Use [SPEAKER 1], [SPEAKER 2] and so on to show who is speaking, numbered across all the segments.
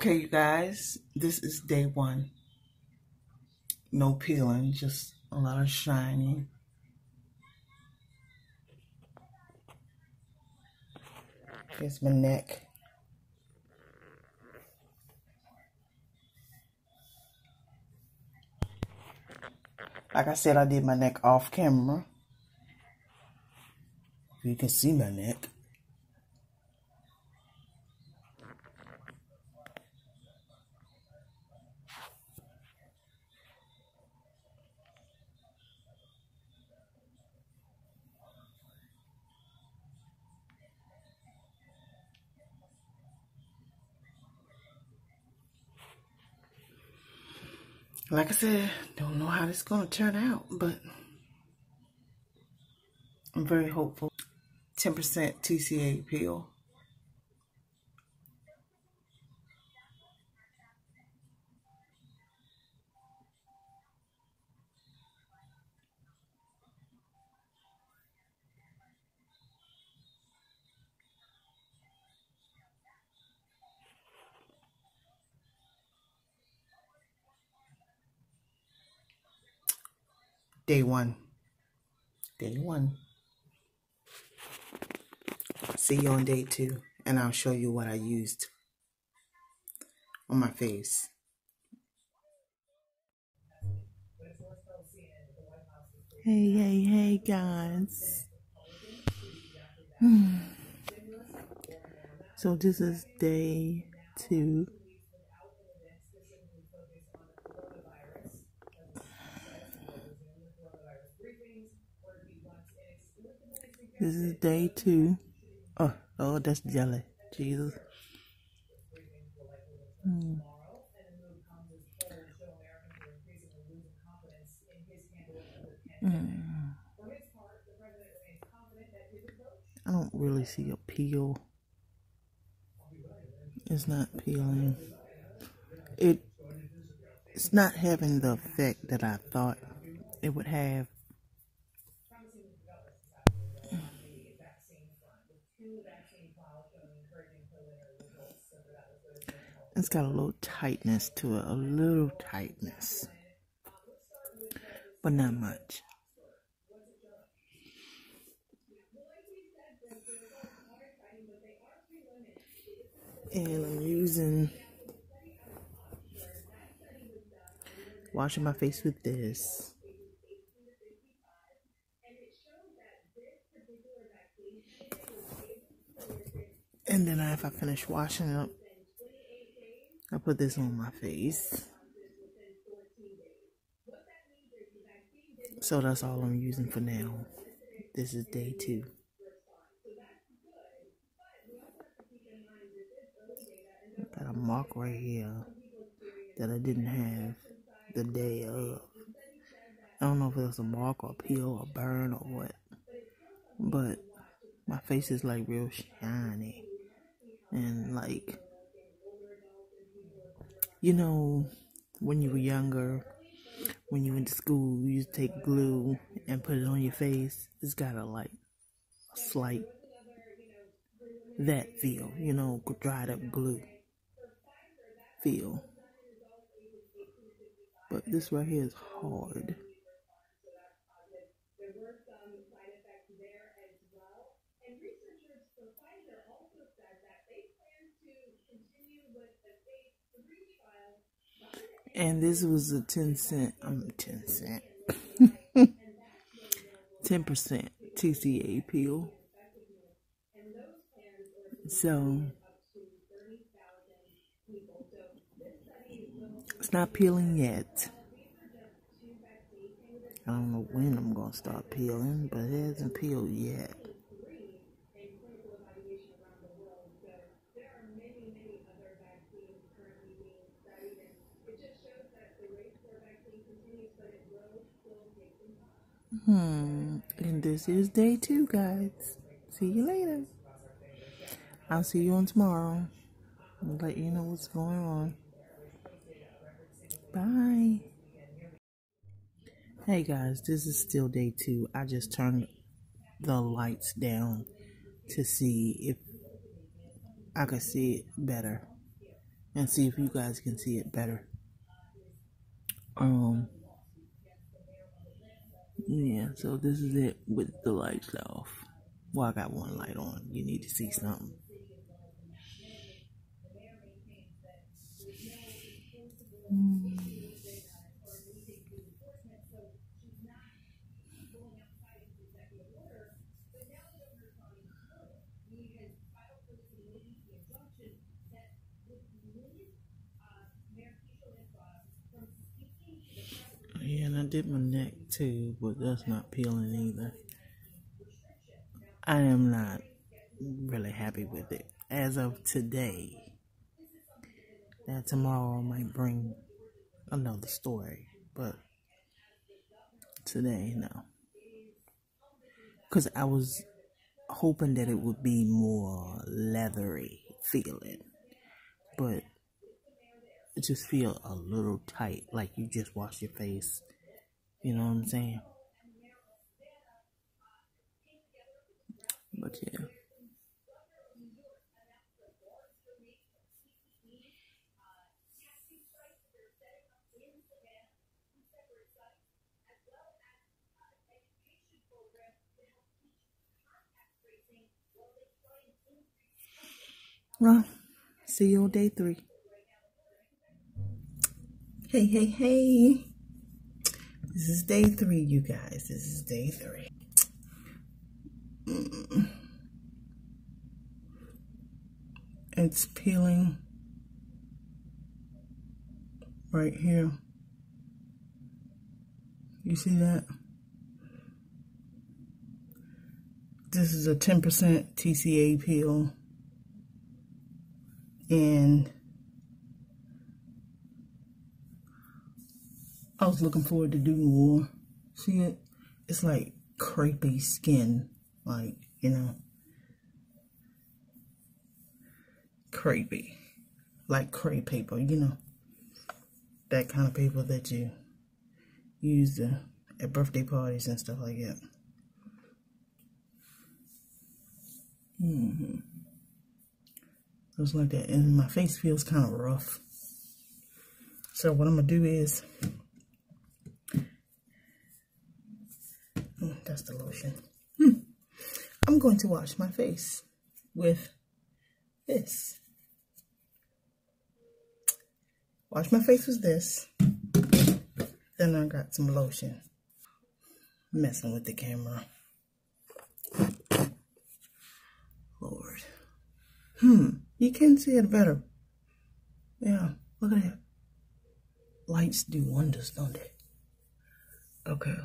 [SPEAKER 1] Okay, you guys, this is day one. No peeling, just a lot of shining. Here's my neck. Like I said, I did my neck off camera. You can see my neck. Like I said, don't know how this is going to turn out, but I'm very hopeful. 10% TCA peel. Day one. Day one. See you on day two, and I'll show you what I used on my face. Hey, hey, hey, guys. So, this is day two. This is day two. Oh, oh, that's jelly. Jesus. Mm. I don't really see a peel. It's not peeling. It it's not having the effect that I thought it would have. It's got a little tightness to it, a little tightness, but not much. And I'm using washing my face with this. And then after I finish washing up, I put this on my face. So that's all I'm using for now. This is day two. Got a mark right here that I didn't have the day of. I don't know if it was a mark or peel or burn or what. But my face is like real shiny. And like you know, when you were younger, when you went to school, you take glue and put it on your face. It's got a like a slight that feel, you know, dried up glue feel. But this right here is hard. And this was a 10 cent, I'm um, 10 cent, 10% TCA peel. So, it's not peeling yet. I don't know when I'm going to start peeling, but it hasn't peeled yet. Hmm. And this is day two, guys. See you later. I'll see you on tomorrow. I'll let you know what's going on. Bye. Hey guys, this is still day two. I just turned the lights down to see if I could see it better. and see if you guys can see it better. Um, yeah, so this is it with the lights off. Well, I got one light on. You need to see something. Mm. Yeah, and I did my neck too, but that's not peeling either. I am not really happy with it as of today. That tomorrow I might bring another story, but today, no. Because I was hoping that it would be more leathery feeling, but it just feel a little tight, like you just washed your face. You know what I'm saying? But yeah. Well, see you on day three. Hey, hey, hey. This is day three, you guys. This is day three. It's peeling right here. You see that? This is a 10% TCA peel. And I was looking forward to do more. See it? It's like crepey skin. Like, you know. Crepey. Like crepe paper, you know. That kind of paper that you use to, at birthday parties and stuff like that. Mm-hmm. Looks like that. And my face feels kind of rough. So what I'm going to do is... Hmm, that's the lotion. Hmm. I'm going to wash my face with this. Wash my face with this. Then I got some lotion. Messing with the camera. Lord. Hmm. You can see it better. Yeah. Look at that. Lights do wonders, don't they? Okay.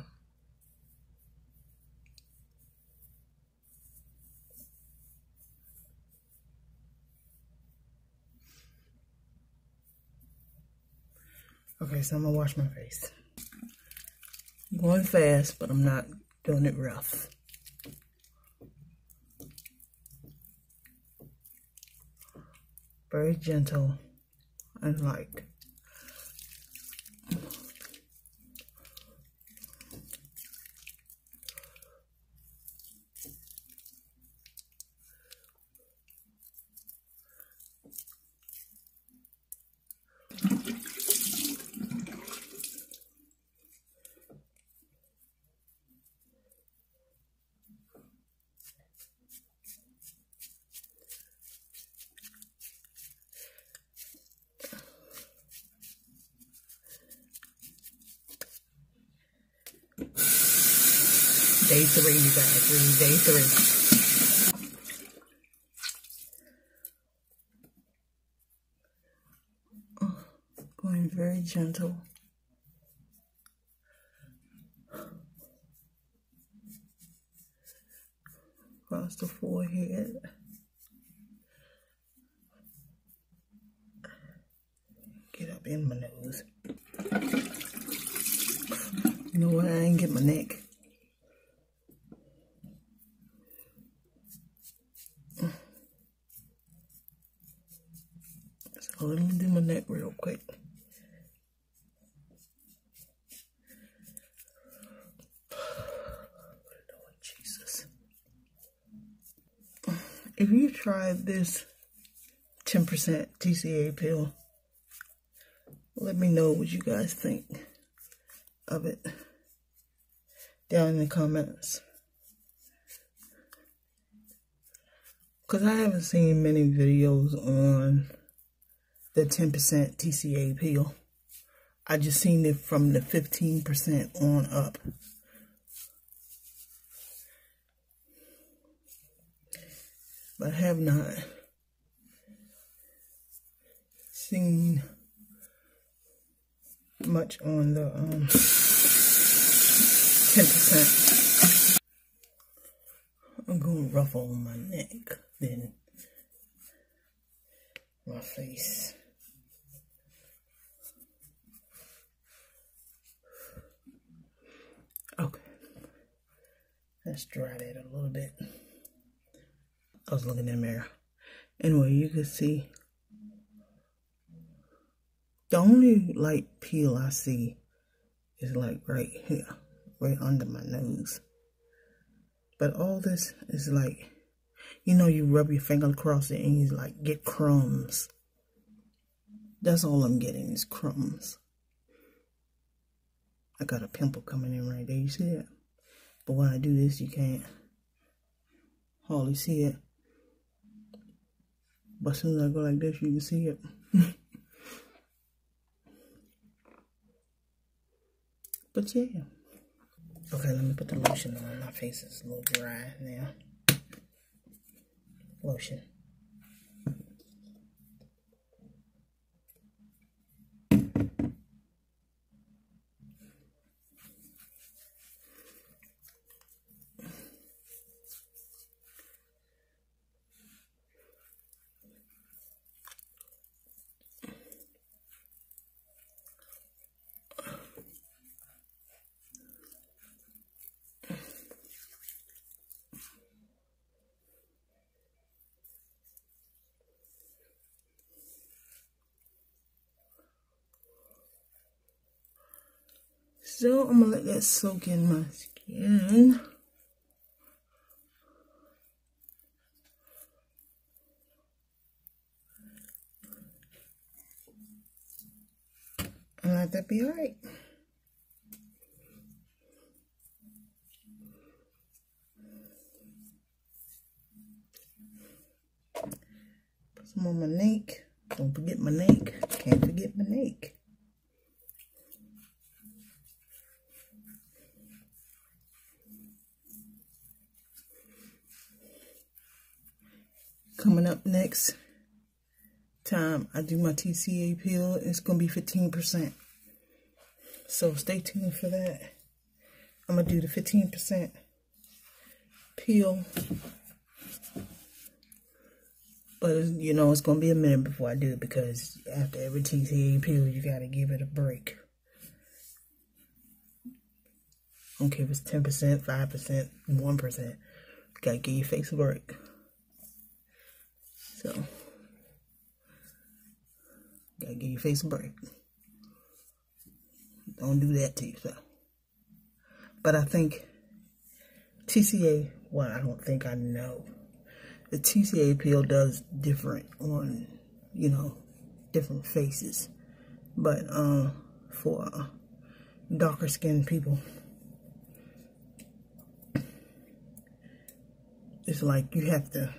[SPEAKER 1] Okay, so I'm gonna wash my face. I'm going fast, but I'm not doing it rough. Very gentle and light. Day three, you guys. This is day three. Oh, going very gentle. Across the forehead. If you try this 10% TCA peel. Let me know what you guys think of it down in the comments. Because I haven't seen many videos on the 10% TCA peel. I just seen it from the 15% on up. But have not seen much on the um, 10%. I'm going to ruffle my neck, then my face. Okay. Let's dry that a little bit. I was looking in the mirror. Anyway, you can see the only light peel I see is like right here, right under my nose. But all this is like, you know, you rub your finger across it and you like get crumbs. That's all I'm getting is crumbs. I got a pimple coming in right there. You see it? But when I do this, you can't hardly see it. But as soon as I go like this, you can see it. but yeah. Okay, let me put the lotion on. My face is a little dry now. Lotion. So I'm gonna let that soak in my skin. And let that be alright. Put some on my neck. Don't forget my neck. Can't forget my neck. Coming up next time I do my TCA peel, it's going to be 15%. So stay tuned for that. I'm going to do the 15% peel. But, you know, it's going to be a minute before I do it because after every TCA peel, you got to give it a break. I don't care if it's 10%, 5%, 1%. Got to give your face a break. So, gotta give your face a break. Don't do that to yourself. But I think TCA, well, I don't think I know. The TCA peel does different on, you know, different faces. But uh, for uh, darker skinned people, it's like you have to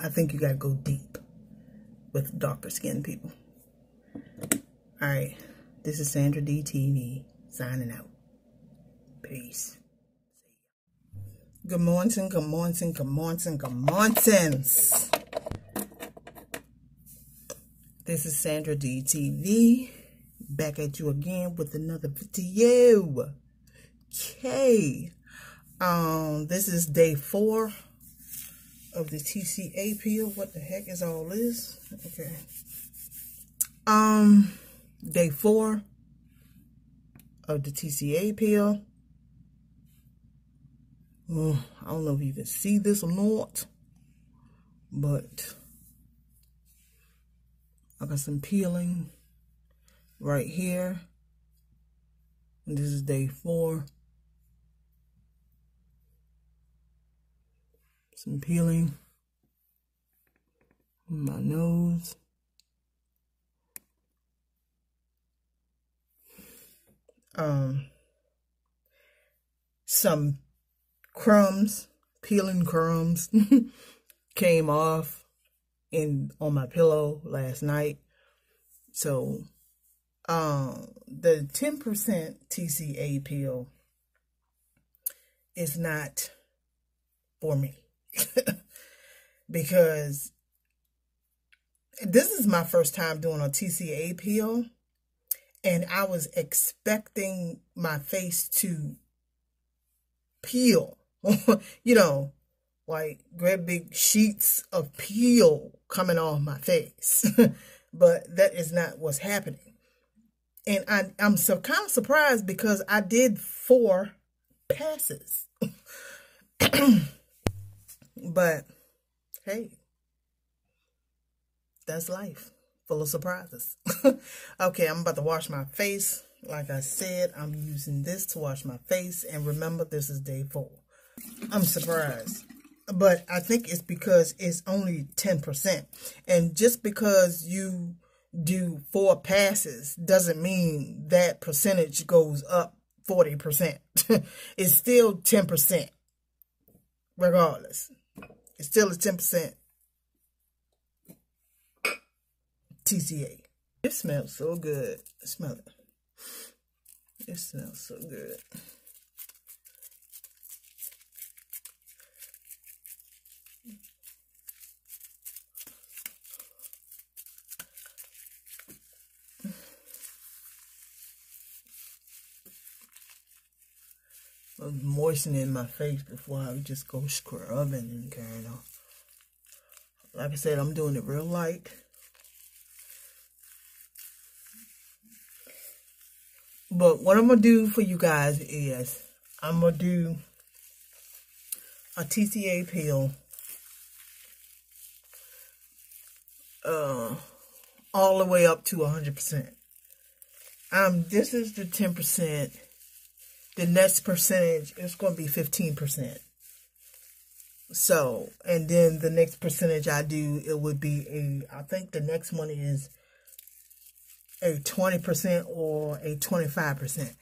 [SPEAKER 1] I think you got to go deep with darker skinned people. All right. This is Sandra D TV signing out. Peace. Good morning, good morning, good morning, good morning. This is Sandra D TV back at you again with another video. Okay. Um, this is day four of the TCA peel. What the heck is all this? Okay. Um, day four of the TCA peel. Oh, I don't know if you can see this or not, but I got some peeling right here. And this is day four. Some peeling my nose. Um, some crumbs, peeling crumbs came off in on my pillow last night. So, um, the 10% TCA peel is not for me because this is my first time doing a TCA peel and I was expecting my face to peel, you know, like great big sheets of peel coming off my face. but that is not what's happening. And I, I'm so kind of surprised because I did four passes. but hey, that's life. Full of surprises. okay, I'm about to wash my face. Like I said, I'm using this to wash my face. And remember, this is day four. I'm surprised. But I think it's because it's only 10%. And just because you do four passes doesn't mean that percentage goes up 40%. it's still 10%. Regardless. It's still a 10% TCA. It smells so good. Smell it. It smells so good. Moistening my face before I would just go scrubbing and carrying on. Like I said, I'm doing it real light. But what I'm going to do for you guys is I'm going to do a TCA peel uh, all the way up to 100%. Um, this is the 10%. The next percentage is going to be 15%. So, and then the next percentage I do, it would be a, I think the next one is a 20% or a 25%.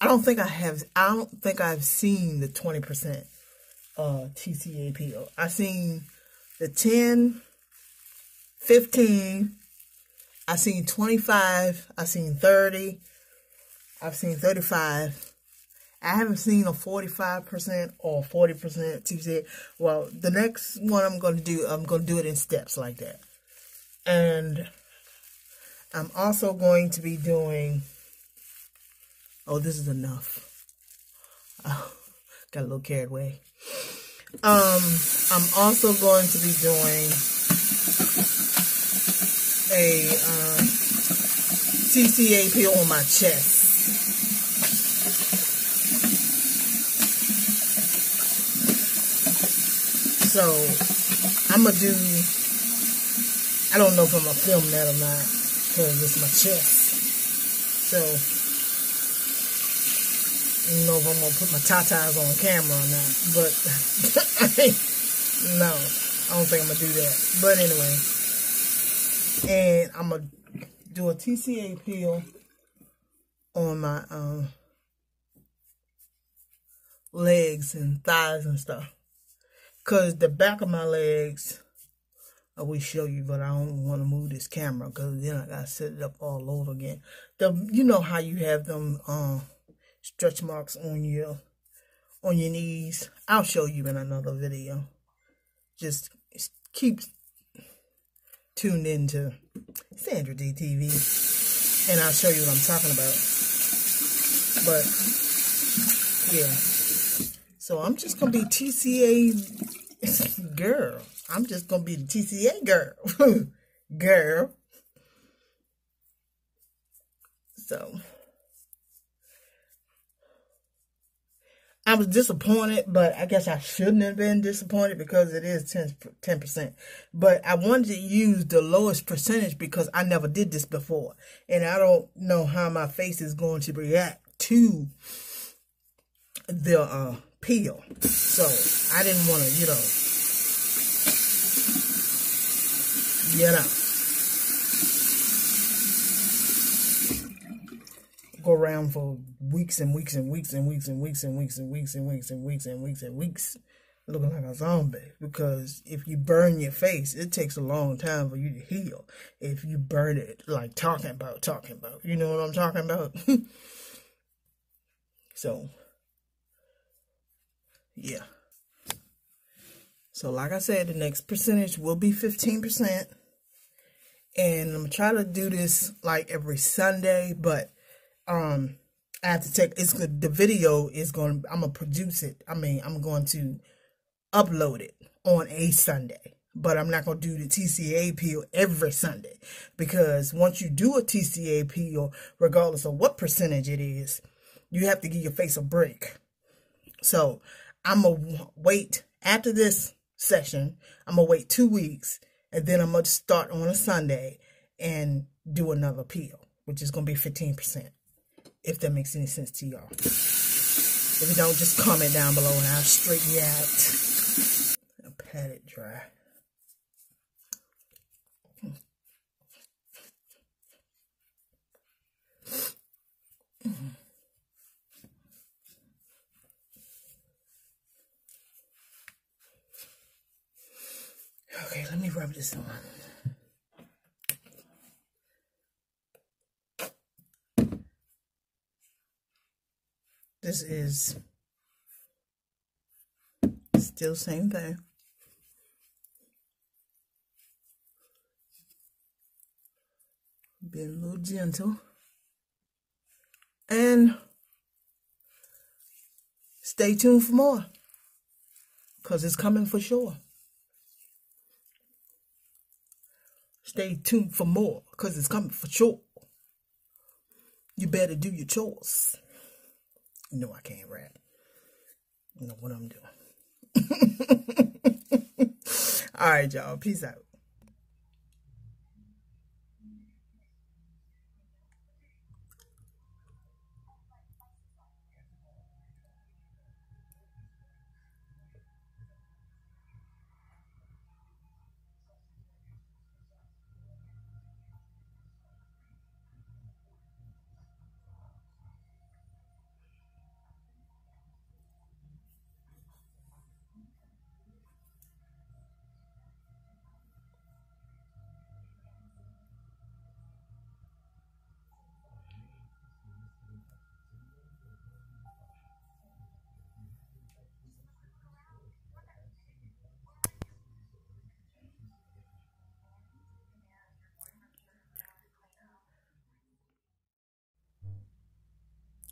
[SPEAKER 1] I don't think I have, I don't think I've seen the 20% uh, TCA peel. I've seen the 10, 15, I've seen 25, I've seen 30, I've seen 35. I haven't seen a 45% or 40% TCA. Well, the next one I'm going to do, I'm going to do it in steps like that. And I'm also going to be doing, oh, this is enough. Oh, got a little carried away. Um, I'm also going to be doing a uh, TCA peel on my chest. So, I'm to do, I don't know if I'm to film that or not because it's my chest. So, I don't know if I'm to put my tatas on camera or not. But, no, I don't think I'm to do that. But anyway, and I'm to do a TCA peel on my um, legs and thighs and stuff. Because the back of my legs I will show you, but I don't want to move this camera because then I gotta set it up all over again. The you know how you have them um stretch marks on your on your knees. I'll show you in another video. Just keep tuned into Sandra D TV, and I'll show you what I'm talking about. But yeah, so I'm just gonna be TCA girl. I'm just gonna be the TCA girl. girl. So I was disappointed, but I guess I shouldn't have been disappointed because it is 10 percent. But I wanted to use the lowest percentage because I never did this before, and I don't know how my face is going to react to the uh, peel. So I didn't want to, you know, You know. Go around for weeks and weeks and weeks and weeks and weeks and weeks and weeks and weeks and weeks and weeks and weeks looking like a zombie because if you burn your face it takes a long time for you to heal if you burn it like talking about talking about you know what i'm talking about so yeah so like i said the next percentage will be 15% and i'm gonna try to do this like every sunday but um I have to take it's. The video is going. I'm gonna produce it. I mean, I'm going to upload it on a Sunday. But I'm not to do the TCA appeal every Sunday because once you do a TCA appeal, regardless of what percentage it is, you have to give your face a break. So I'm going to wait after this session. I'm going to wait two weeks and then I'm going to start on a Sunday and do another appeal, which is going to be 15%, if that makes any sense to y'all. If you don't, just comment down below and I'll straighten you out pat it dry. Mm-hmm. Okay, let me rub this on. This is still same thing. Be a little gentle. And stay tuned for more. Because it's coming for sure. Stay tuned for more. Because it's coming for sure. You better do your chores. No, I can't rap. I know what I'm doing. All right, y'all. Peace out.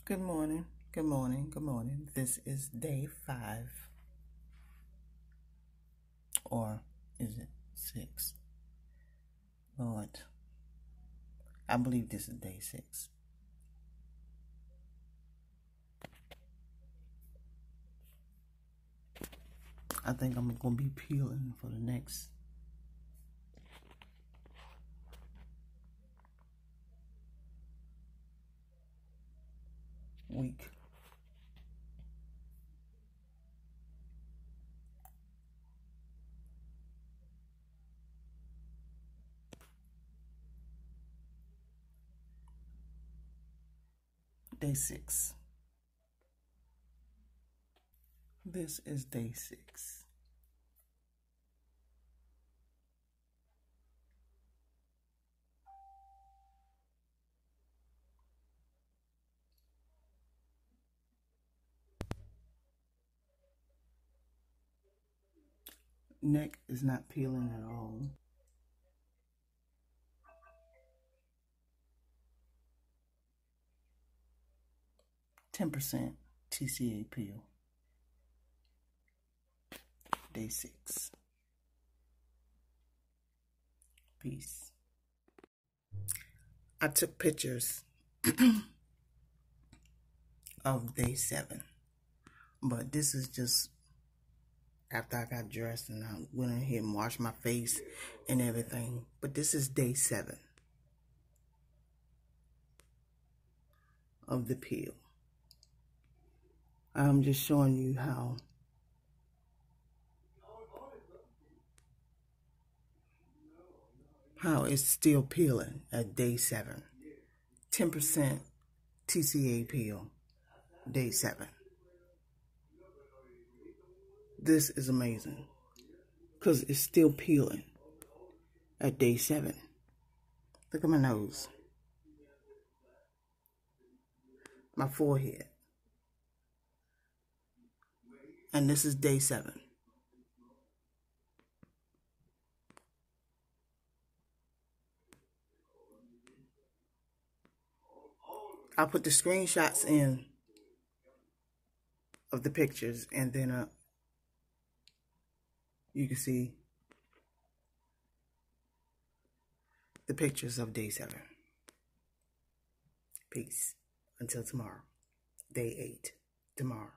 [SPEAKER 1] Good morning, good morning, good morning. This is day five. Or is it six? Lord, I believe this is day six. I think I'm going to be peeling for the next week. Day six. This is day six. Neck is not peeling at all. Ten percent TCA peel. Day six. Peace. I took pictures of day seven, but this is just after I got dressed and I went ahead and washed my face and everything. But this is day seven of the peel. I'm just showing you how how it's still peeling at day seven. 10% TCA peel, day seven. This is amazing because it's still peeling at day seven. Look at my nose, my forehead. And this is day seven. I'll put the screenshots in of the pictures and then uh, you can see the pictures of day seven. Peace. Until tomorrow. Day eight. Tomorrow.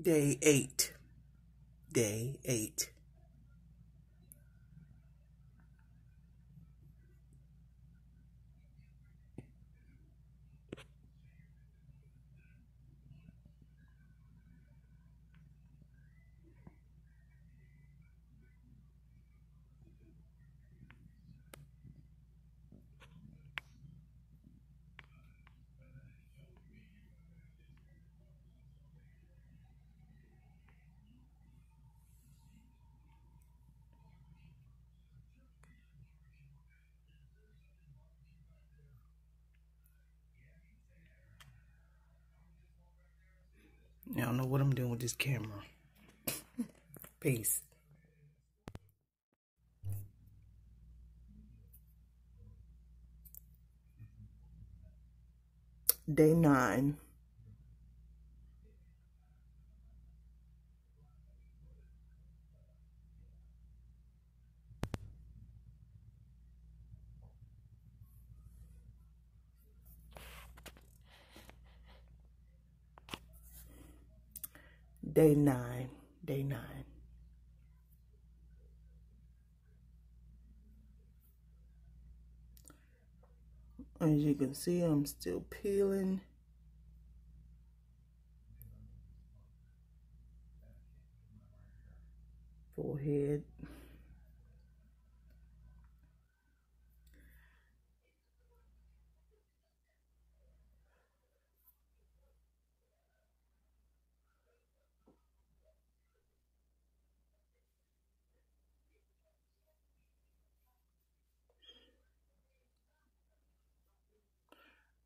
[SPEAKER 1] Day eight. Day eight. I don't know what I'm doing with this camera. Peace. Day nine. Day nine. Day nine. As you can see, I'm still peeling. Forehead.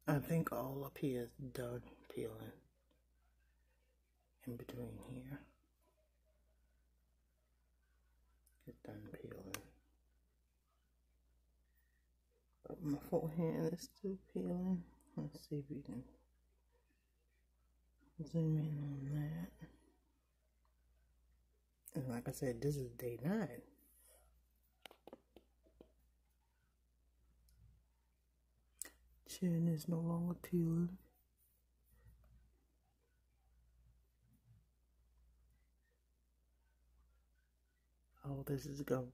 [SPEAKER 1] I think all up here is done peeling. In between here. It's done peeling. But my forehead is still peeling. Let's see if we can zoom in on that. And like I said, this is day nine. Chin is no longer peeled. Oh, this is gone.